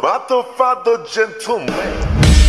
father, mother, father, gentlemen.